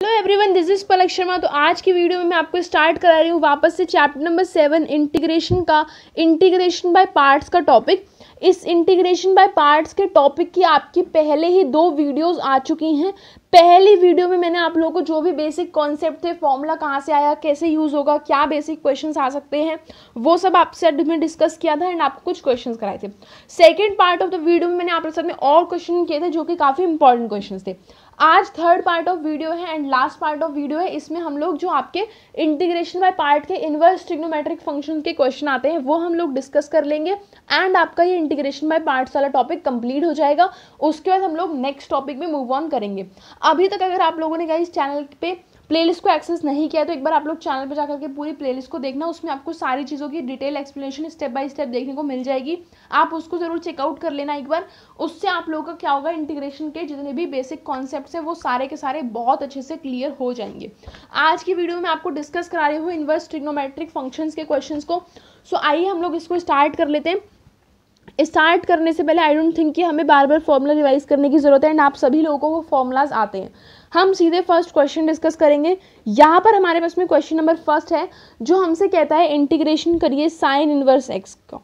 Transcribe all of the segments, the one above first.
Hello everyone this is Palak Sharma तो आज की वीडियो में मैं आपको स्टार्ट करा रही हूँ वापस से चैप्टर नंबर सेवन इंटीग्रेशन का इंटीग्रेशन बाय पार्ट्स का टॉपिक इस इंटीग्रेशन बाय पार्ट्स के टॉपिक की आपकी पहले ही दो वीडियोस आ चुकी हैं। पहली वीडियो में मैंने आप लोगों को जो भी बेसिक कॉन्सेप्ट थे फॉर्मूला कहाँ से आया, कैसे यूज़ होगा, क्या बेसिक क्वेश्चंस आ सकते हैं, वो सब आपसे में डिस्कस किया था एंड आपको कुछ क्वेश्चन कराए थे। Second part of the video में मैंने आपके साथ में और क्वेश्चन किए थे जो कि काफ़ी इंपॉर्टेंट क्वेश्चन थे। आज थर्ड पार्ट ऑफ़ वीडियो है and last part of video है, इसमें हम लोग जो आपके इंटीग्रेशन बाय पार्ट के इन्वर्स ट्रिग्नोमेट्रिक फ़ंक्शन के क्वेश्चन आते हैं, वो हम लोग डिस्कस कर लेंगे एंड आपका ये इंटीग्रेशन बाय पार्ट्स वाला टॉपिक कंप्लीट हो जाएगा। उसके बाद हम लोग नेक्स्ट टॉपिक में मूव ऑन करेंगे। अभी तक अगर आप लोगों ने इस चैनल पे प्लेलिस्ट को एक्सेस नहीं किया तो एक बार आप लोग चैनल पर जाकर के पूरी प्लेलिस्ट को देखना, उसमें आपको सारी चीज़ों की detail explanation step by step देखने को मिल जाएगी। आप उसको ज़रूर चेकआउट कर लेना एक बार। उससे आप लोगों का क्या होगा इंटीग्रेशन के जितने भी बेसिक कॉन्सेप्ट हैं, वो सारे के सारे बहुत अच्छे से क्लियर हो जाएँगे। आज की वीडियो में आपको डिस्कस करा रही हूँ इन्वर्स ट्रिग्नोमेट्रिक फ़ंक्शंस के क्वेश्चंस को। सो आइए हम लोग इसको स्टार्ट कर लेते हैं। स्टार्ट करने से पहले आई डोंट थिंक कि हमें बार बार फॉर्मूला रिवाइज करने की ज़रूरत है एंड आप सभी लोगों को वो फॉर्मूलाज आते हैं। हम सीधे फ़र्स्ट क्वेश्चन डिस्कस करेंगे। यहाँ पर हमारे पास में क्वेश्चन नंबर फ़र्स्ट है, जो हमसे कहता है इंटीग्रेशन करिए साइन इनवर्स एक्स का।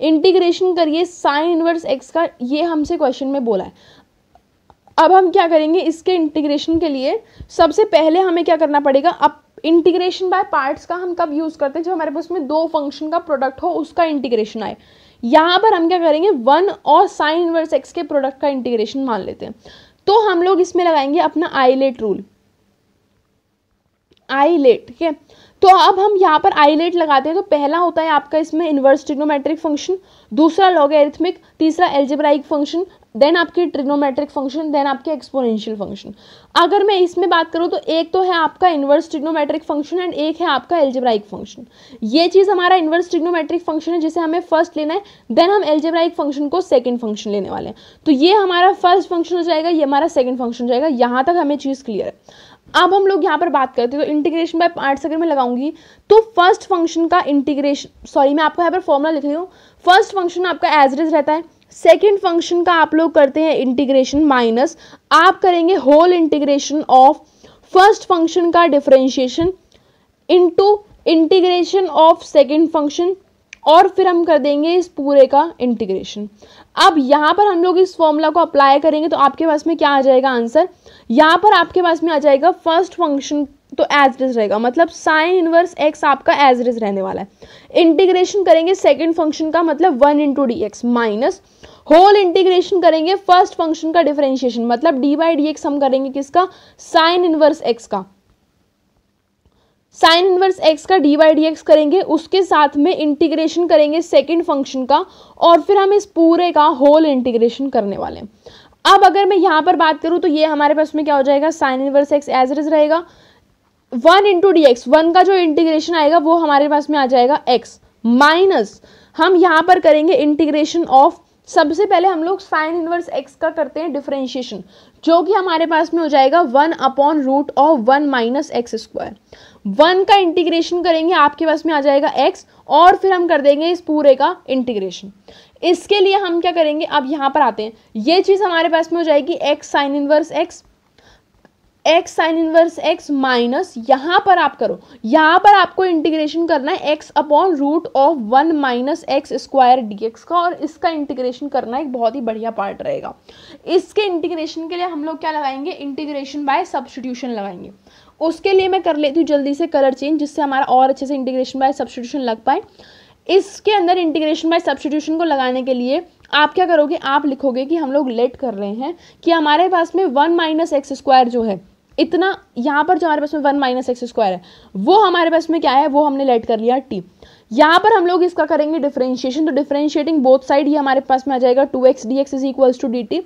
इंटीग्रेशन करिए साइन इनवर्स एक्स का, ये हमसे क्वेश्चन में बोला है। अब हम क्या करेंगे, इसके इंटीग्रेशन के लिए सबसे पहले हमें क्या करना पड़ेगा, अब इंटीग्रेशन बाय पार्ट्स का हम कब यूज़ करते हैं, जब हमारे पास में दो फ़ंक्शन का प्रोडक्ट हो, उसका इंटीग्रेशन आए। यहाँ पर हम क्या करेंगे वन और साइन इनवर्स एक्स के प्रोडक्ट का इंटीग्रेशन मान लेते हैं। तो हम लोग इसमें लगाएँगे अपना आईलेट रूल आईलेट ठीक है? तो अब हम यहाँ पर आईलेट लगाते हैं तो पहला होता है आपका इसमें इन्वर्स ट्रिग्नोमेट्रिक फ़ंक्शन दूसरा लॉग एरिथमिक तीसरा एल्जेब्राइक फ़ंक्शन देन आपकी ट्रिग्नोमेट्रिक फ़ंक्शन देन आपके एक्सपोनेंशियल फ़ंक्शन अगर मैं इसमें बात करूँ तो एक तो है आपका इन्वर्स ट्रिग्नोमेट्रिक फ़ंक्शन एंड एक है आपका एल्जेब्राइक फ़ंक्शन ये चीज़ हमारा इन्वर्स ट्रिग्नोमेट्रिक फ़ंक्शन है, जिसे हमें फ़र्स्ट लेना है देन हम एल्जेब्राइक फ़ंक्शन को सेकेंड फ़ंक्शन लेने वाले हैं. तो ये हमारा फ़र्स्ट फ़ंक्शन हो जाएगा, ये हमारा सेकंड फ़ंक्शन हो जाएगा. यहाँ तक हमें चीज़ क्लियर है. अब हम लोग यहाँ पर बात करते हैं तो इंटीग्रेशन बाय पार्ट्स अगर मैं लगाऊँगी तो फ़र्स्ट फ़ंक्शन का इंटीग्रेशन सॉरी मैं आपको यहाँ पर फॉर्मुला लिख रही हूँ. फ़र्स्ट फ़ंक्शन आपका एज रहता है सेकेंड फ़ंक्शन का आप लोग करते हैं इंटीग्रेशन माइनस आप करेंगे whole integration of first function का differentiation into integration of second function और फिर हम कर देंगे इस पूरे का इंटीग्रेशन अब यहाँ पर हम लोग इस फॉर्मूला को अप्लाई करेंगे तो आपके पास में क्या आ जाएगा आंसर यहाँ पर आपके पास में आ जाएगा फ़र्स्ट फ़ंक्शन तो एज इज़ रहेगा। मतलब साइन इनवर्स एक्स आपका एज इज़ रहने वाला है। इंटीग्रेशन करेंगे सेकेंड फ़ंक्शन का मतलब one into d x minus whole integration करेंगे फ़र्स्ट फ़ंक्शन का डिफरेंशिएशन मतलब डी बाई डी एक्स हम करेंगे किसका? साइन इनवर्स एक्स का। साइन इनवर्स एक्स का डी बाई डी एक्स करेंगे, उसके साथ में इंटीग्रेशन करेंगे सेकेंड फ़ंक्शन का और फिर हम इस पूरे का होल इंटीग्रेशन करने वाले हैं। अब अगर मैं यहाँ पर बात करूँ तो ये हमारे पास में क्या हो जाएगा? Sine inverse x as is रहेगा। One into d x one का जो इंटीग्रेशन आएगा, वो हमारे पास में आ जाएगा एक्स माइनस हम यहाँ पर करेंगे इंटीग्रेशन ऑफ़ सबसे पहले हम लोग साइन इनवर्स एक्स का करते हैं डिफरेंशिएशन जो कि हमारे पास में हो जाएगा one upon root of one minus x square one का इंटीग्रेशन करेंगे, आपके पास में आ जाएगा एक्स और फिर हम कर देंगे इस पूरे का इंटीग्रेशन इसके लिए हम क्या करेंगे, अब यहाँ पर आते हैं। ये चीज़ हमारे पास में हो जाएगी x sine inverse x x sine inverse x minus यहाँ पर आप करो। यहाँ पर आपको इंटीग्रेशन करना है x upon root of one minus x square d x का और इसका इंटीग्रेशन करना एक बहुत ही बढ़िया पार्ट रहेगा। इसके इंटीग्रेशन के लिए हम लोग क्या लगाएँगे? इंटीग्रेशन बाय सब्सटीट्यूशन लगाएँगे। उसके लिए मैं कर लेती हूँ जल्दी से कलर चेंज जिससे हमारा और अच्छे से इंटीग्रेशन बाय सब्सटीट्यूशन लग पाए। इसके अंदर इंटीग्रेशन बाय सब्सटीट्यूशन को लगाने के लिए आप क्या करोगे? आप लिखोगे कि हम लोग लेट कर रहे हैं कि हमारे पास में वन माइनस एक्स स्क्वायर जो है इतना यहाँ पर जो हमारे पास में वन माइनस एक्स स्क्वायर है, वो हमारे पास में क्या है? वो हमने लेट कर लिया टी यहाँ पर हम लोग इसका करेंगे डिफरेंशिएशन तो डिफरेंशिएटिंग बोथ साइड ही हमारे पास में आ जाएगा two x d x is equals to d t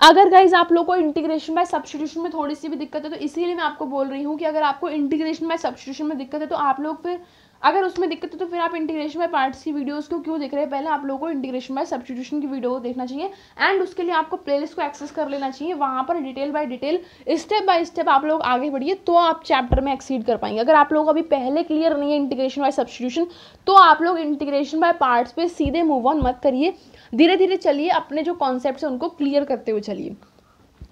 अगर गाइज़ आप लोग को इंटीग्रेशन बाय सब्सटीट्यूशन में थोड़ी सी भी दिक्कत है तो इसीलिए मैं आपको बोल रही हूँ कि अगर आपको इंटीग्रेशन बाय सब्सटीट्यूशन में दिक्कत है तो आप लोग फिर अगर उसमें दिक्कत है तो फिर आप इंटीग्रेशन बाय पार्ट्स की वीडियोस को क्यों देख रहे हैं? पहले आप लोगों को इंटीग्रेशन बाय सब्सटीट्यूशन की वीडियो देखना चाहिए एंड उसके लिए आपको प्लेलिस्ट को एक्सेस कर लेना चाहिए। वहाँ पर detail by detail step by step आप लोग आगे बढ़िए तो आप चैप्टर में एक्सीड कर पाएँगे। अगर आप लोग अभी पहले क्लियर नहीं है इंटीग्रेशन बाय सब्सटीट्यूशन तो आप लोग इंटीग्रेशन बाय पार्ट्स पर सीधे मूव ऑन मत करिए। धीरे धीरे चलिए, अपने जो कॉन्सेप्ट है, उनको क्लियर करते हुए चलिए।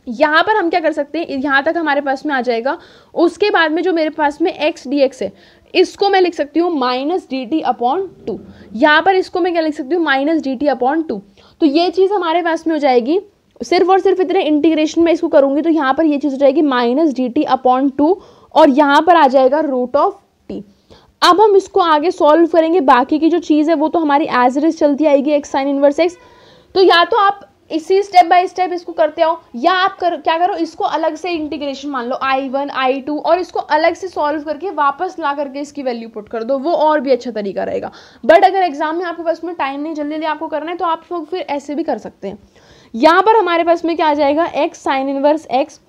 यहाँ पर हम क्या कर सकते हैं? यहाँ तक हमारे पास में आ जाएगा। उसके बाद में जो मेरे पास में एक्स डी एक्स है, इसको मैं लिख सकती हूँ minus d t upon two. यहाँ पर इसको मैं क्या लिख सकती हूँ? Minus d t upon two. तो ये चीज़ हमारे पास में हो जाएगी। सिर्फ़ और सिर्फ़ इतने इंटीग्रेशन में इसको करूँगी तो यहाँ पर ये चीज़ हो जाएगी minus d t upon two और यहाँ पर आ जाएगा रूट ऑफ़ टी। अब हम इसको आगे सॉल्व करेंगे। बाकी की जो चीज़ है वो तो हमारी एज इज़ चलती आएगी एक्स साइन इनवर्स एक्स तो या तो आप इसी स्टेप बाय स्टेप इसको करते आओ। या आप कर, क्या करो, इसको अलग से इंटीग्रेशन मान लो आई वन आई टू और इसको अलग से सॉल्व करके वापस ला करके इसकी वैल्यू पुट कर दो। वो और भी अच्छा तरीका रहेगा। बट अगर एग्ज़ाम में आपके पास में टाइम नहीं, जल्दी जल्दी आपको करना है तो आप लोग फिर ऐसे भी कर सकते हैं। यहाँ पर हमारे पास में क्या आ जाएगा? एक्स साइन इनवर्स एक्स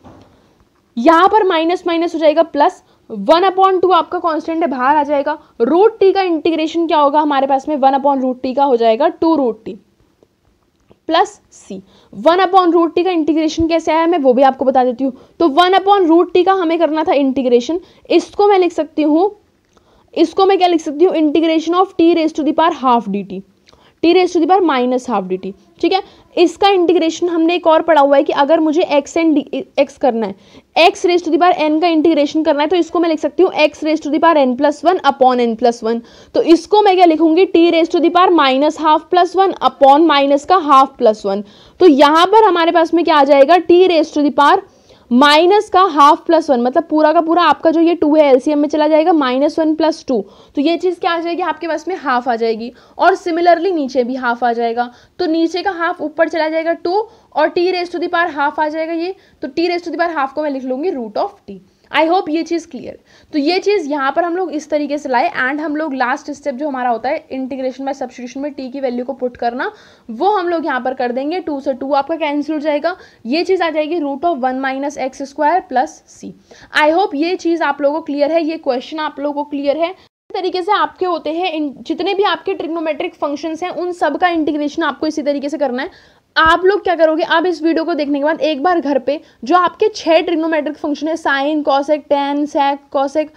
यहाँ पर माइनस माइनस हो जाएगा प्लस वन अपॉन टू आपका कांस्टेंट है, बाहर आ जाएगा। रूट टी का इंटीग्रेशन क्या होगा? हमारे पास में वन अपॉन रूट टी का हो जाएगा two root t plus c. One upon root t का इंटीग्रेशन कैसे आया मैं वो भी आपको बता देती हूँ। तो वन अपॉन रूट टी का हमें करना था इंटीग्रेशन। इसको मैं लिख सकती हूँ, इसको मैं क्या लिख सकती हूँ? Integration of t raise to the power half d t. T raise to the power minus half d t ठीक है? इसका इंटीग्रेशन हमने एक और पढ़ा हुआ है कि अगर मुझे एक्स एंड एक्स करना है x raise to the power n का इंटीग्रेशन करना है तो इसको मैं लिख सकती हूँ x raise to the power n plus one upon n plus one तो इसको मैं क्या लिखूँगी? T raise to the power minus half plus one upon minus का हाफ़ प्लस वन तो यहाँ पर हमारे पास में क्या आ जाएगा? T raise to the power minus का हाफ़ प्लस वन मतलब पूरा का पूरा आपका जो ये टू है एलसीएम में चला जाएगा, माइनस वन प्लस टू तो ये चीज़ क्या आ जाएगी? आपके पास में हाफ़ आ जाएगी और सिमिलरली नीचे भी हाफ़ आ जाएगा। तो नीचे का हाफ़ ऊपर चला जाएगा टू और t raise to the power half आ जाएगा ये। तो t raise to the power half को मैं लिख लूँगी root of t I hope ये चीज़ क्लियर तो ये चीज़ यहाँ पर हम लोग इस तरीके से लाए एंड हम लोग लास्ट स्टेप जो हमारा होता है इंटीग्रेशन बाय सब्सटीट्यूशन में टी की वैल्यू को पुट करना, वो हम लोग यहाँ पर कर देंगे टू से टू आपका कैंसिल हो जाएगा. ये चीज़ आ जाएगी root of one minus x square plus c I hope ये चीज़ आप लोगों को क्लियर है, ये क्वेश्चन आप लोगों को क्लियर है. तरीके से आपके होते हैं जितने भी आपके ट्रिग्नोमेट्रिक फ़ंक्शंस हैं, उन सब का इंटीग्रेशन आपको इसी तरीके से करना है. आप लोग क्या करोगे? आप इस वीडियो को देखने के बाद एक बार घर पे, जो आपके छह ट्रिग्नोमेट्रिक फ़ंक्शन है sine cosec tan sec cosec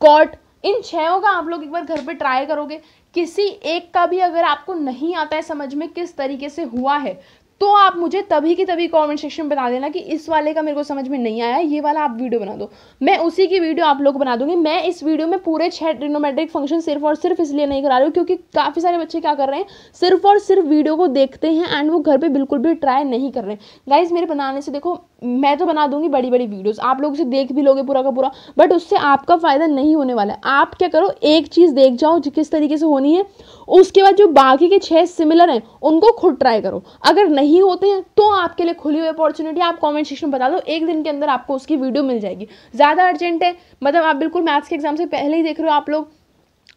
cot इन छहों का आप लोग एक बार घर पे ट्राई करोगे। किसी एक का भी अगर आपको नहीं आता है समझ में किस तरीके से हुआ है तो आप मुझे तभी की तभी कमेंट सेक्शन में बता देना कि इस वाले का मेरे को समझ में नहीं आया, ये वाला आप वीडियो बना दो। मैं उसी की वीडियो आप लोग बना दूँगी। मैं इस वीडियो में पूरे छह ट्रिनोमेट्रिक फ़ंक्शन सिर्फ़ और सिर्फ़ इसलिए नहीं करा रही हूँ, क्योंकि काफ़ी सारे बच्चे क्या कर रहे हैं, सिर्फ़ और सिर्फ़ वीडियो को देखते हैं एंड वो घर पर बिल्कुल भी ट्राई नहीं कर रहे गाइज़ मेरे बनाने से देखो, मैं तो बना दूँगी बड़ी बड़ी वीडियोस आप लोग उसे देख भी लोगे पूरा का पूरा बट उससे आपका फ़ायदा नहीं होने वाला है। आप क्या करो, एक चीज़ देख जाओ किस तरीके से होनी है उसके बाद जो बाकी के छह सिमिलर हैं, उनको खुद ट्राई करो। अगर नहीं होते हैं तो आपके लिए खुली हुई अपॉर्चुनिटी आप कमेंट सेक्शन में बता दो। एक दिन के अंदर आपको उसकी वीडियो मिल जाएगी। ज़्यादा अर्जेंट है मतलब आप बिल्कुल मैथ्स के एग्ज़ाम से पहले ही देख रहे हो आप लोग।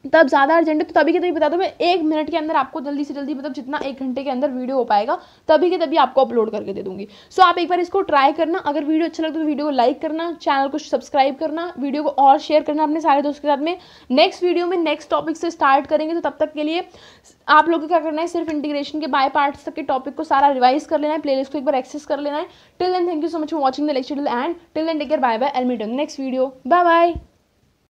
तब ज़्यादा अर्जेंट है तो तभी के तभी बता दो, मैं एक मिनट के अंदर आपको जल्दी से जल्दी मतलब जितना एक घंटे के अंदर वीडियो हो पाएगा, तभी के तभी आपको अपलोड करके दे दूँगी। सो आप एक बार इसको ट्राई करना, अगर वीडियो अच्छा लगता तो वीडियो को लाइक करना, चैनल को सब्सक्राइब करना, वीडियो को और शेयर करना अपने सारे दोस्तों के साथ में। नेक्स्ट वीडियो में नेक्स्ट टॉपिक से स्टार्ट करेंगे तो तब तक के लिए आप लोग को क्या करना है, सिर्फ़ इंटीग्रेशन के बाय पार्ट्स तक के टॉपिक को सारा रिवाइज कर लेना है प्लेलिस्ट को एक बार एक्सेस कर लेना है। Till then thank you so much for watching the lecture and till then take care bye bye I'll meet next video bye bye